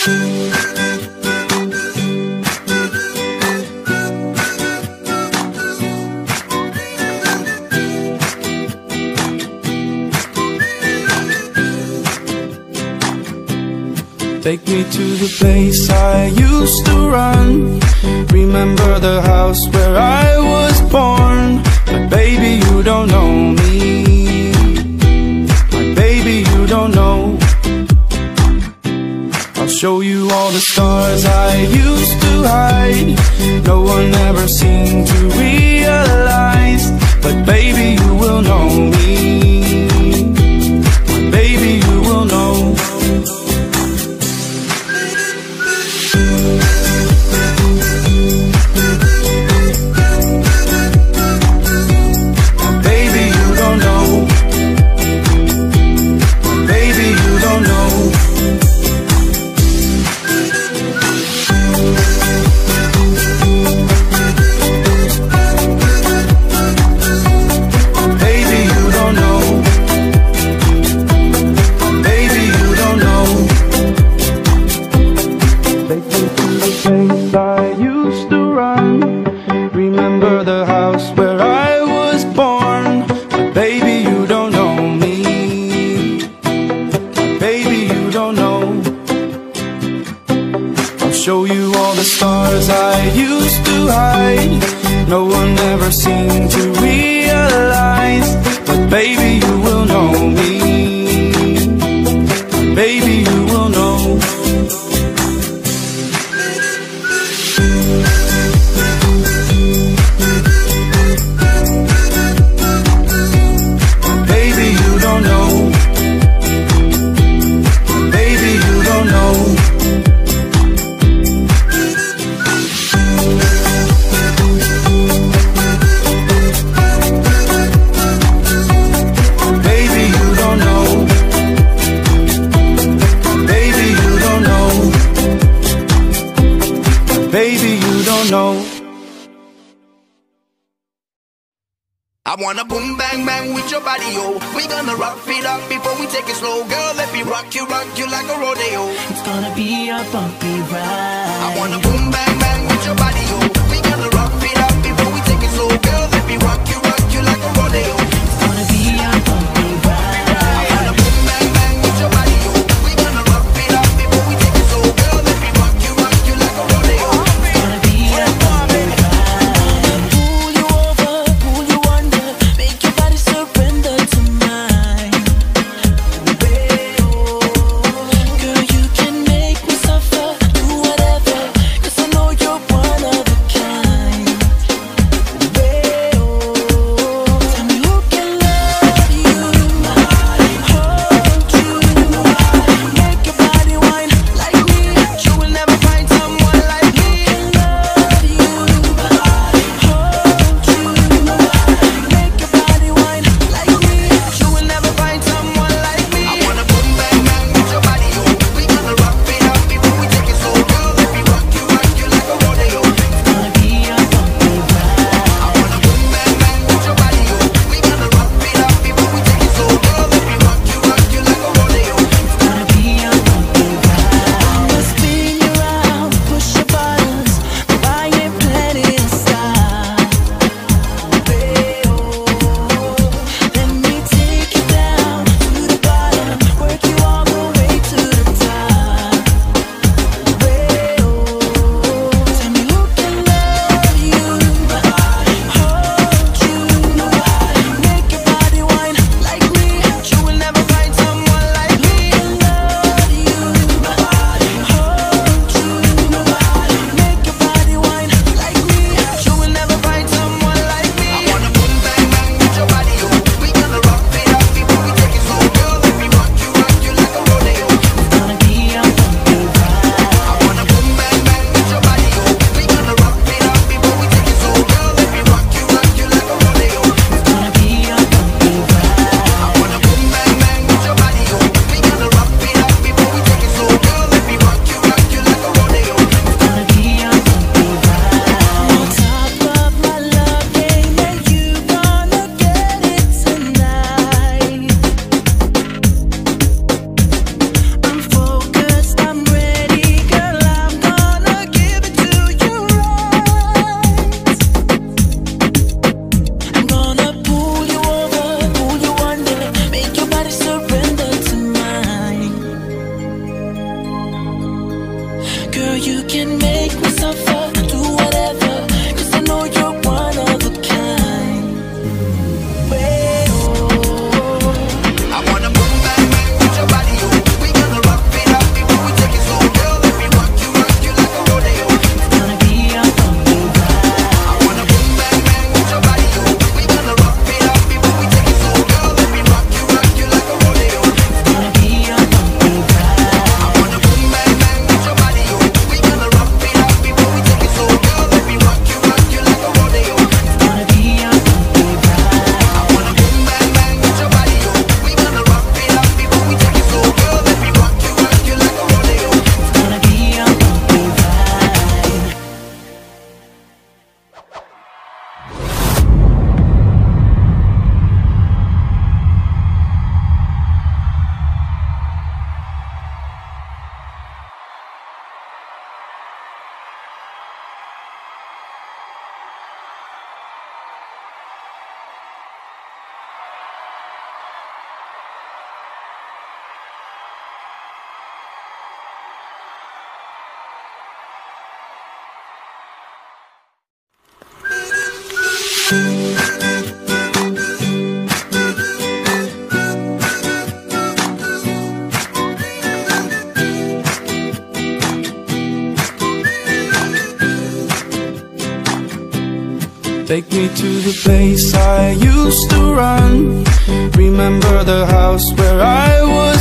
Take me to the place I used to run. Remember the house where I was born. But baby, you don't know the stars I used to hide. No one ever seemed to realize place I used to run. Remember the house where I was born. But baby, you don't know me. Baby, you don't know. I'll show you all the stars I used to hide. No one ever seemed to realize. But baby, you will know me. Baby, you will know. Wanna boom bang bang with your body, yo. We gonna rock it up before we take it slow, girl. Let me rock you, rock you like a rodeo. It's gonna be a bumpy ride. I wanna boom bang bang with your body, you can make Take me to the place I used to run. Remember the house where I was